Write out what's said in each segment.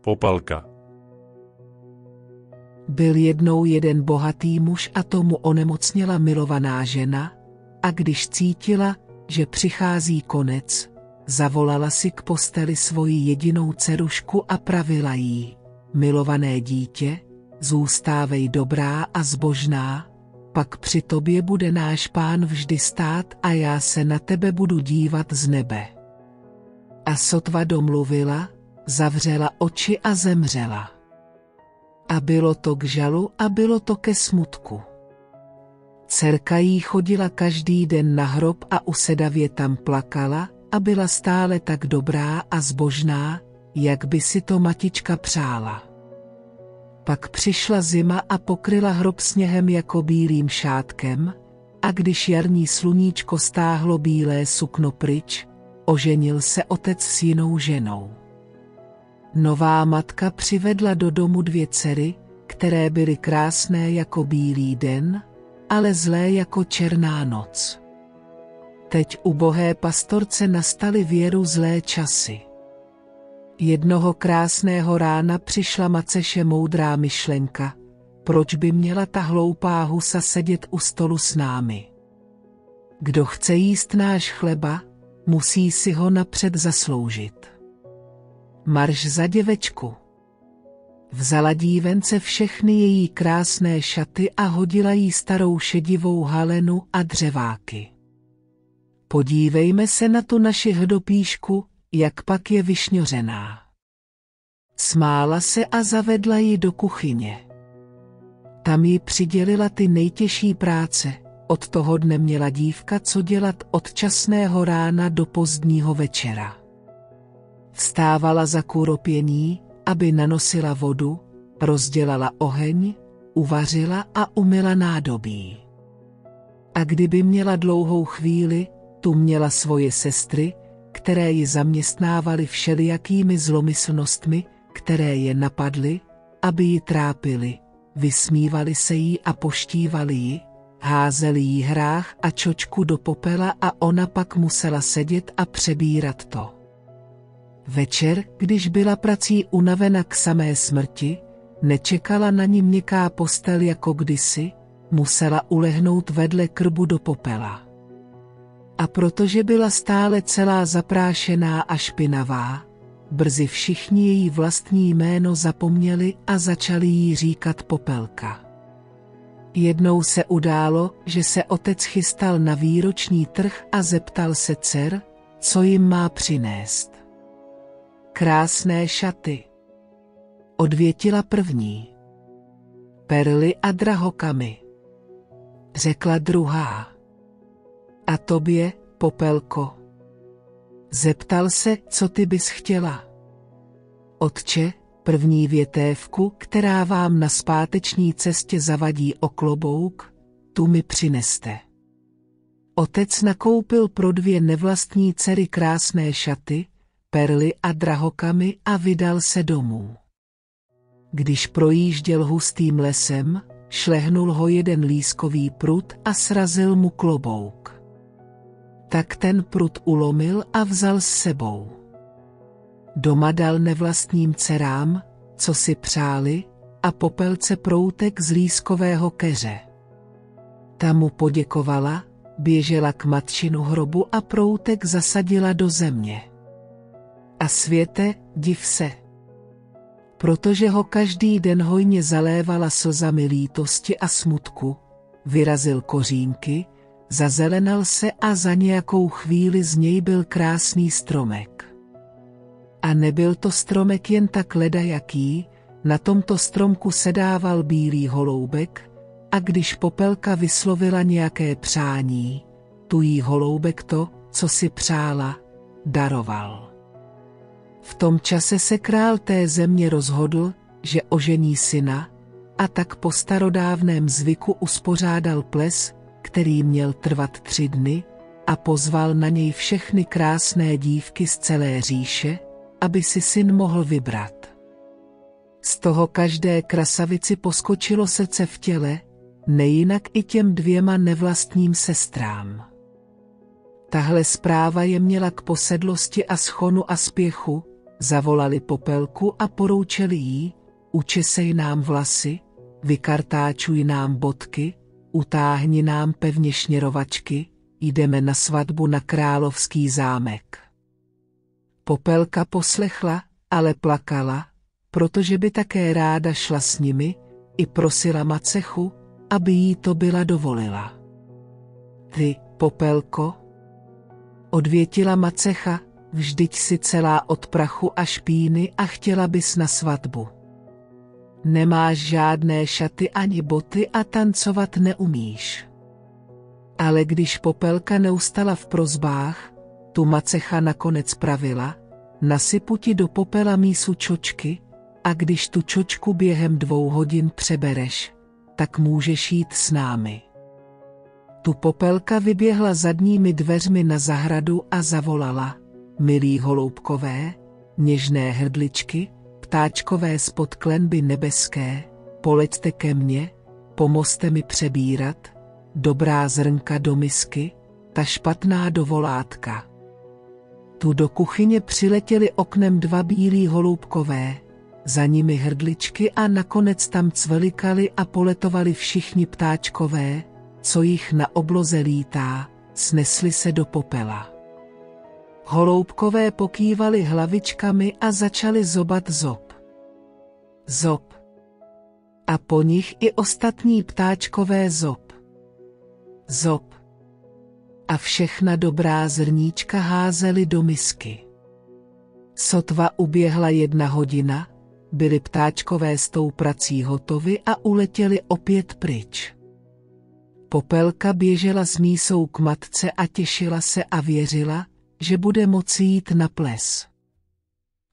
Popelka. Byl jednou jeden bohatý muž a tomu onemocněla milovaná žena, a když cítila, že přichází konec, zavolala si k posteli svoji jedinou dcerušku a pravila jí, milované dítě, zůstávej dobrá a zbožná, pak při tobě bude náš pán vždy stát a já se na tebe budu dívat z nebe. A sotva domluvila, zavřela oči a zemřela. A bylo to k žalu a bylo to ke smutku. Cerka jí chodila každý den na hrob a usedavě tam plakala a byla stále tak dobrá a zbožná, jak by si to matička přála. Pak přišla zima a pokryla hrob sněhem jako bílým šátkem, a když jarní sluníčko stáhlo bílé sukno pryč, oženil se otec s jinou ženou. Nová matka přivedla do domu dvě dcery, které byly krásné jako bílý den, ale zlé jako černá noc. Teď u bohé pastorce nastaly věru zlé časy. Jednoho krásného rána přišla Maceše moudrá myšlenka, proč by měla ta hloupá husa sedět u stolu s námi. Kdo chce jíst náš chleba, musí si ho napřed zasloužit. Marš za děvečku. Vzala dívence všechny její krásné šaty a hodila jí starou šedivou halenu a dřeváky. Podívejme se na tu naši hdopíšku, jak pak je vyšňořená. Smála se a zavedla ji do kuchyně. Tam jí přidělila ty nejtěžší práce, od toho dne měla dívka co dělat od časného rána do pozdního večera. Vstávala za kůropění, aby nanosila vodu, rozdělala oheň, uvařila a umyla nádobí. A kdyby měla dlouhou chvíli, tu měla svoje sestry, které ji zaměstnávaly všelijakými zlomyslnostmi, které je napadly, aby ji trápili, vysmívali se jí a poštívali ji, házeli jí hrách a čočku do popela a ona pak musela sedět a přebírat to. Večer, když byla prací unavena k samé smrti, nečekala na ní měkká postel jako kdysi, musela ulehnout vedle krbu do popela. A protože byla stále celá zaprášená a špinavá, brzy všichni její vlastní jméno zapomněli a začali jí říkat popelka. Jednou se událo, že se otec chystal na výroční trh a zeptal se dcer, co jim má přinést. Krásné šaty. Odvětila první. Perly a drahokamy. Řekla druhá. A tobě, popelko? Zeptal se, co ty bys chtěla. Otče, první větévku, která vám na zpáteční cestě zavadí o klobouk, tu mi přineste. Otec nakoupil pro dvě nevlastní dcery krásné šaty, perly a drahokamy a vydal se domů. Když projížděl hustým lesem, šlehnul ho jeden lískový prut a srazil mu klobouk. Tak ten prut ulomil a vzal s sebou. Doma dal nevlastním dcerám, co si přáli, a popelce proutek z lískového keře. Ta mu poděkovala, běžela k matčinu hrobu a proutek zasadila do země. A světe, div se. Protože ho každý den hojně zalévala slzami lítosti a smutku, vyrazil kořínky, zazelenal se a za nějakou chvíli z něj byl krásný stromek. A nebyl to stromek jen tak ledajaký, na tomto stromku sedával bílý holoubek, a když popelka vyslovila nějaké přání, tu jí holoubek to, co si přála, daroval. V tom čase se král té země rozhodl, že ožení syna, a tak po starodávném zvyku uspořádal ples, který měl trvat tři dny, a pozval na něj všechny krásné dívky z celé říše, aby si syn mohl vybrat. Z toho každé krasavici poskočilo srdce v těle, nejinak i těm dvěma nevlastním sestrám. Tahle zpráva je měla k posedlosti a schonu a spěchu, zavolali popelku a poroučeli jí, učesej nám vlasy, vykartáčuj nám bodky, utáhni nám pevně šněrovačky, jdeme na svatbu na královský zámek. Popelka poslechla, ale plakala, protože by také ráda šla s nimi, i prosila Macechu, aby jí to byla dovolila. Ty, Popelko? Odvětila Macecha, vždyť si celá od prachu a špíny a chtěla bys na svatbu. Nemáš žádné šaty ani boty a tancovat neumíš. Ale když Popelka neustala v prozbách, tu Macecha nakonec pravila, nasypu ti do popela mísu čočky, a když tu čočku během dvou hodin přebereš, tak můžeš jít s námi. Tu popelka vyběhla zadními dveřmi na zahradu a zavolala, milí holoubkové, něžné hrdličky, ptáčkové spod klenby nebeské, poleďte ke mně, pomozte mi přebírat, dobrá zrnka do misky, ta špatná do volátka. Tu do kuchyně přiletěli oknem dva bílí holoubkové, za nimi hrdličky a nakonec tam cvelikali a poletovali všichni ptáčkové, co jich na obloze lítá, snesli se do popela. Holoubkové pokývali hlavičkami a začali zobat zob. Zob. A po nich i ostatní ptáčkové zob. Zob. A všechna dobrá zrníčka házeli do misky. Sotva uběhla jedna hodina, byly ptáčkové s tou prací hotovy a uletěli opět pryč. Popelka běžela s mísou k matce a těšila se a věřila, že bude moci jít na ples.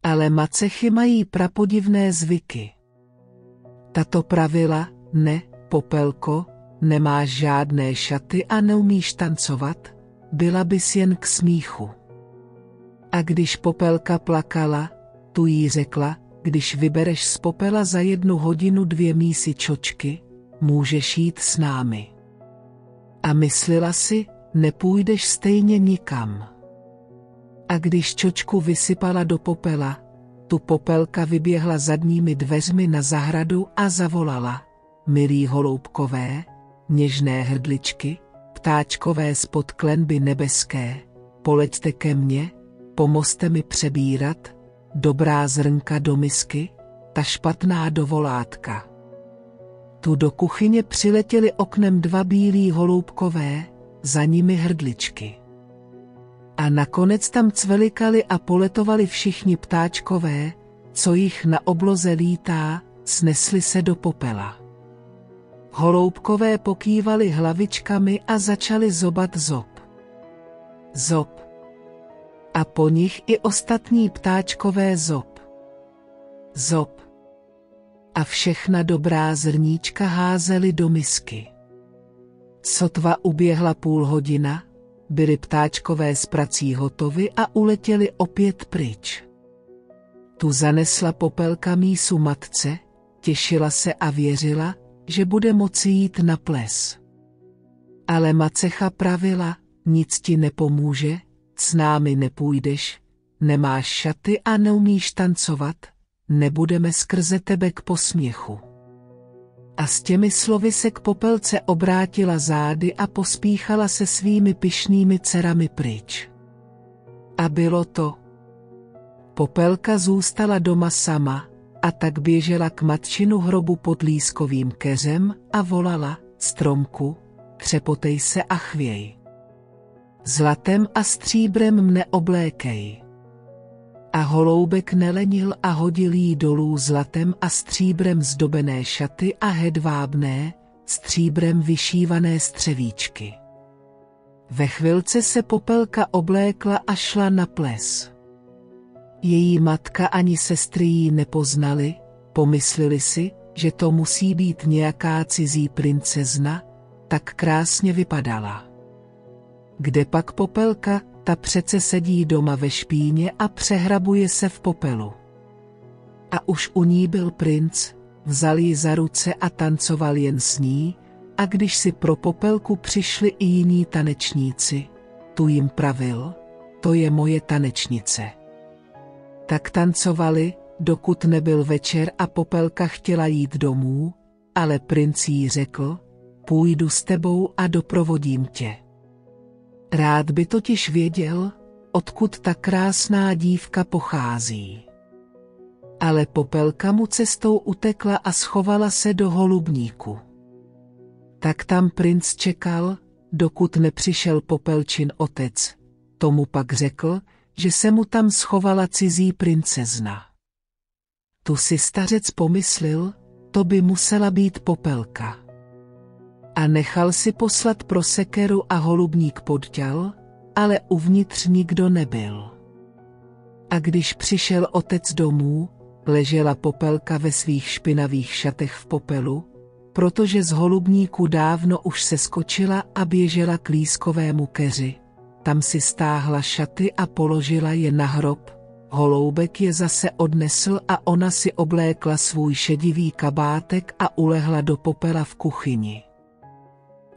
Ale macechy mají prapodivné zvyky. Tato pravila, ne, Popelko, nemáš žádné šaty a neumíš tancovat, byla bys jen k smíchu. A když Popelka plakala, tu jí řekla, když vybereš z popela za jednu hodinu dvě mísy čočky, můžeš jít s námi. A myslela si, nepůjdeš stejně nikam. A když čočku vysypala do popela, tu popelka vyběhla zadními dveřmi na zahradu a zavolala. Milí holoubkové, něžné hrdličky, ptáčkové spod klenby nebeské, poleďte ke mně, pomozte mi přebírat, dobrá zrnka do misky, ta špatná do volátka. Tu do kuchyně přiletěli oknem dva bílí holoubkové, za nimi hrdličky. A nakonec tam cvelikali a poletovali všichni ptáčkové, co jich na obloze lítá, snesli se do popela. Holoubkové pokývali hlavičkami a začali zobat zob. Zob a po nich i ostatní ptáčkové zob. Zob. A všechna dobrá zrníčka házeli do misky. Sotva uběhla půl hodina, byly ptáčkové z prací hotovy a uletěli opět pryč. Tu zanesla popelka mísu matce, těšila se a věřila, že bude moci jít na ples. Ale macecha pravila, nic ti nepomůže, s námi nepůjdeš, nemáš šaty a neumíš tancovat, nebudeme skrze tebe k posměchu. A s těmi slovy se k popelce obrátila zády a pospíchala se svými pyšnými dcerami pryč. A bylo to. Popelka zůstala doma sama, a tak běžela k matčinu hrobu pod lískovým keřem a volala, stromku, třepotej se a chvěj. Zlatem a stříbrem mne oblékej. A holoubek nelenil a hodil jí dolů zlatem a stříbrem zdobené šaty a hedvábné, stříbrem vyšívané střevíčky. Ve chvilce se popelka oblékla a šla na ples. Její matka ani sestry jí nepoznali, pomysleli si, že to musí být nějaká cizí princezna, tak krásně vypadala. Kde pak popelka, ta přece sedí doma ve špíně a přehrabuje se v popelu. A už u ní byl princ, vzal ji za ruce a tancoval jen s ní, a když si pro popelku přišli i jiní tanečníci, tu jim pravil, to je moje tanečnice. Tak tancovali, dokud nebyl večer a Popelka chtěla jít domů, ale princ jí řekl, půjdu s tebou a doprovodím tě. Rád by totiž věděl, odkud ta krásná dívka pochází. Ale Popelka mu cestou utekla a schovala se do holubníku. Tak tam princ čekal, dokud nepřišel Popelčin otec. Tomu pak řekl, že se mu tam schovala cizí princezna. Tu si stařec pomyslel, to by musela být Popelka. A nechal si poslat pro sekeru a holubník podťal, ale uvnitř nikdo nebyl. A když přišel otec domů, ležela Popelka ve svých špinavých šatech v popelu, protože z holubníku dávno už se skočila a běžela k lískovému keři. Tam si stáhla šaty a položila je na hrob. Holoubek je zase odnesl a ona si oblékla svůj šedivý kabátek a ulehla do popela v kuchyni.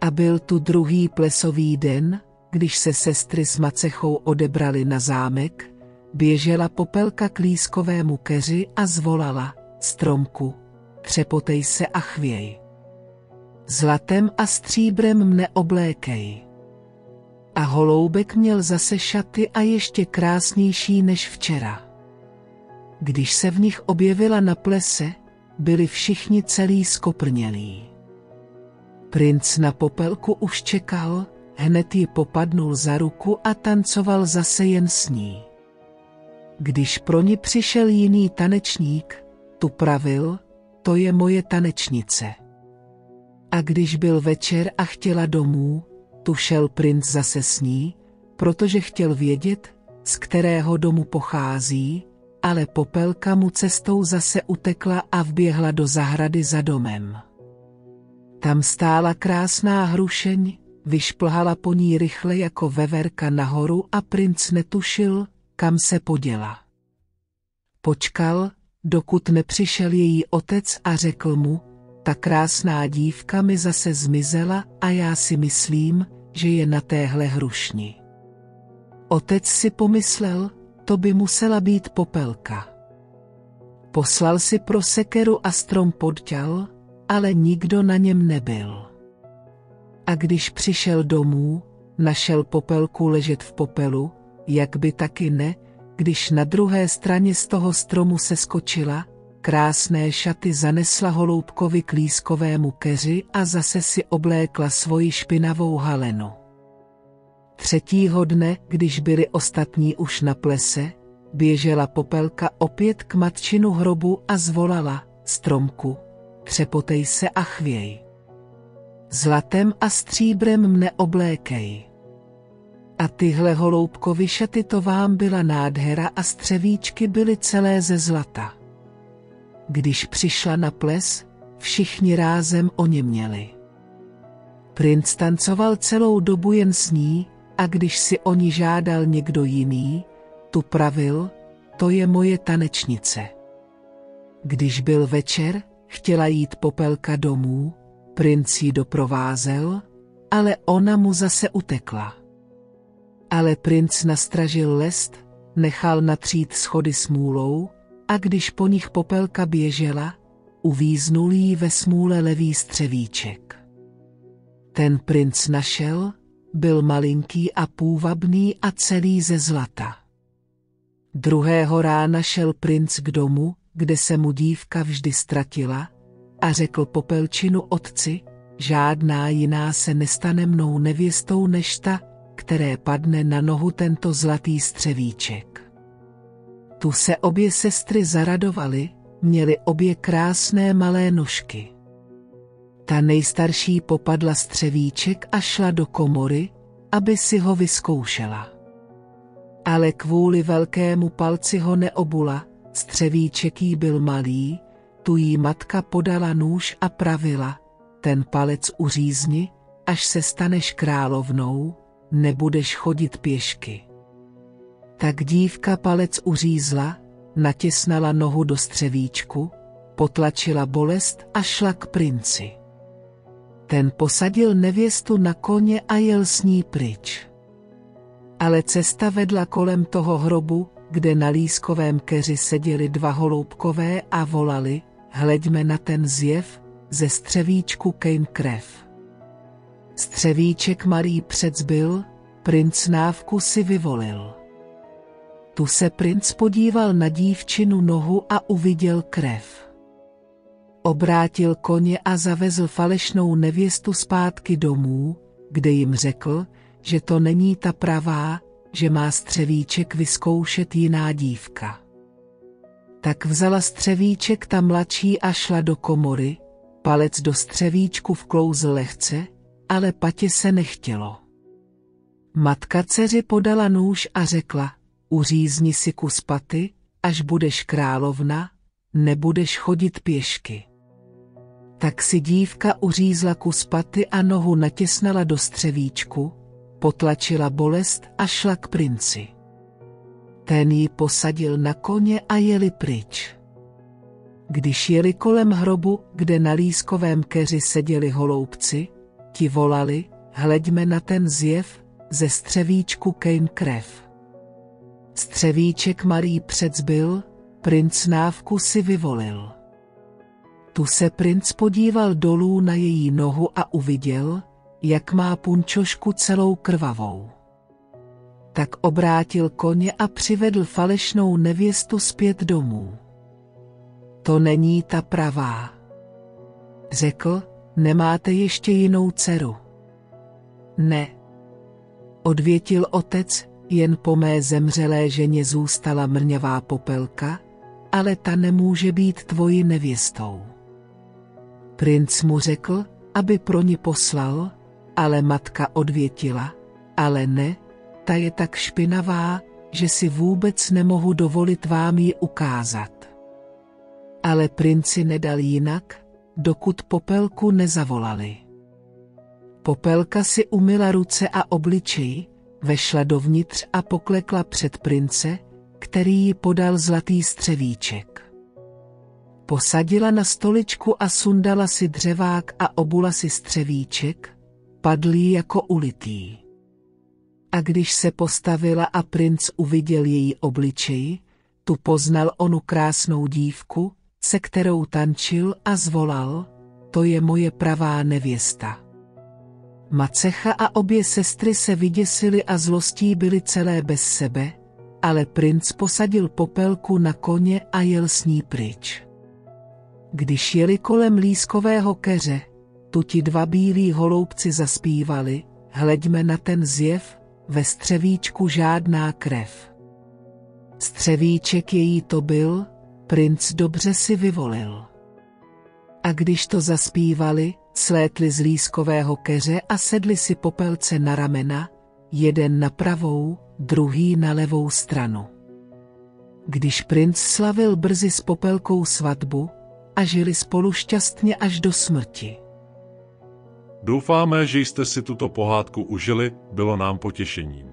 A byl tu druhý plesový den, když se sestry s Macechou odebrali na zámek, běžela popelka k lískovému keři a zvolala, stromku, třepotej se a chvěj. Zlatem a stříbrem mne oblékej. A holoubek měl zase šaty a ještě krásnější než včera. Když se v nich objevila na plese, byli všichni celý skoprnělí. Princ na popelku už čekal, hned ji popadnul za ruku a tancoval zase jen s ní. Když pro ní přišel jiný tanečník, tu pravil, to je moje tanečnice. A když byl večer a chtěla domů, tu šel princ zase s ní, protože chtěl vědět, z kterého domu pochází, ale popelka mu cestou zase utekla a vběhla do zahrady za domem. Tam stála krásná hrušeň, vyšplhala po ní rychle jako veverka nahoru a princ netušil, kam se poděla. Počkal, dokud nepřišel její otec a řekl mu, ta krásná dívka mi zase zmizela a já si myslím, že je na téhle hrušni. Otec si pomyslel, to by musela být popelka. Poslal si pro sekeru a strom podťal, ale nikdo na něm nebyl. A když přišel domů, našel popelku ležet v popelu, jak by taky ne, když na druhé straně z toho stromu se skočila, krásné šaty zanesla holoubkovi k lískovému keři a zase si oblékla svoji špinavou halenu. Třetího dne, když byli ostatní už na plese, běžela popelka opět k matčinu hrobu a zvolala, stromku, třepotej se a chvěj. Zlatem a stříbrem mne oblékej. A tyhle holoubkovi šaty to vám byla nádhera a střevíčky byly celé ze zlata. Když přišla na ples, všichni rázem o ně měli. Princ tancoval celou dobu jen s ní, a když si o ní žádal někdo jiný, tu pravil, to je moje tanečnice. Když byl večer, chtěla jít popelka domů, princ ji doprovázel, ale ona mu zase utekla. Ale princ nastražil lest, nechal natřít schody smůlou, a když po nich popelka běžela, uvíznul jí ve smůle levý střevíček. Ten princ našel, byl malinký a půvabný a celý ze zlata. Druhého rána šel princ k domu, kde se mu dívka vždy ztratila, a řekl popelčinu otci, žádná jiná se nestane mnou nevěstou než ta, které padne na nohu tento zlatý střevíček. Tu se obě sestry zaradovaly, měly obě krásné malé nožky. Ta nejstarší popadla střevíček a šla do komory, aby si ho vyzkoušela. Ale kvůli velkému palci ho neobula, střevíček jí byl malý, tu jí matka podala nůž a pravila, ten palec uřízni, až se staneš královnou, nebudeš chodit pěšky. Tak dívka palec uřízla, natěsnala nohu do střevíčku, potlačila bolest a šla k princi. Ten posadil nevěstu na koně a jel s ní pryč. Ale cesta vedla kolem toho hrobu, kde na lískovém keři seděli dva holoubkové a volali, hleďme na ten zjev, ze střevíčku kejm krev. Střevíček malý předzbyl, princ návku si vyvolil. Tu se princ podíval na dívčinu nohu a uviděl krev. Obrátil koně a zavezl falešnou nevěstu zpátky domů, kde jim řekl, že to není ta pravá, že má střevíček vyzkoušet jiná dívka. Tak vzala střevíček ta mladší a šla do komory, palec do střevíčku vklouzl lehce, ale patě se nechtělo. Matka dceři podala nůž a řekla, uřízni si kus paty, až budeš královna, nebudeš chodit pěšky. Tak si dívka uřízla kus paty a nohu natěsnala do střevíčku, potlačila bolest a šla k princi. Ten ji posadil na koně a jeli pryč. Když jeli kolem hrobu, kde na lískovém keři seděli holoubci, ti volali, hleďme na ten zjev, ze střevíčku kejn krev. Střevíček malý předzbyl, princ návku si vyvolil. Tu se princ podíval dolů na její nohu a uviděl, jak má punčošku celou krvavou. Tak obrátil koně a přivedl falešnou nevěstu zpět domů. To není ta pravá. Řekl, nemáte ještě jinou dceru. Ne. Odvětil otec, jen po mé zemřelé ženě zůstala mrňavá popelka, ale ta nemůže být tvoji nevěstou. Princ mu řekl, aby pro ní poslal, ale matka odvětila, ale ne, ta je tak špinavá, že si vůbec nemohu dovolit vám ji ukázat. Ale princi nedal jinak, dokud popelku nezavolali. Popelka si umyla ruce a obličej, vešla dovnitř a poklekla před prince, který ji podal zlatý střevíček. Posadila na stoličku a sundala si dřevák a obula si střevíček, padlý jako ulitý. A když se postavila a princ uviděl její obličej, tu poznal onu krásnou dívku, se kterou tančil a zvolal, to je moje pravá nevěsta. Macecha a obě sestry se vyděsily a zlostí byly celé bez sebe, ale princ posadil popelku na koně a jel s ní pryč. Když jeli kolem lískového keře, tu ti dva bílí holoubci zaspívali, hleďme na ten zjev, ve střevíčku žádná krev. Střevíček její to byl, princ dobře si vyvolil. A když to zaspívali, slétli z lískového keře a sedli si popelce na ramena, jeden na pravou, druhý na levou stranu. Když princ slavil brzy s popelkou svatbu a žili spolu šťastně až do smrti. Doufáme, že jste si tuto pohádku užili, bylo nám potěšením.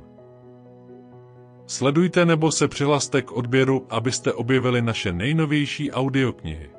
Sledujte nebo se přihlaste k odběru, abyste objevili naše nejnovější audioknihy.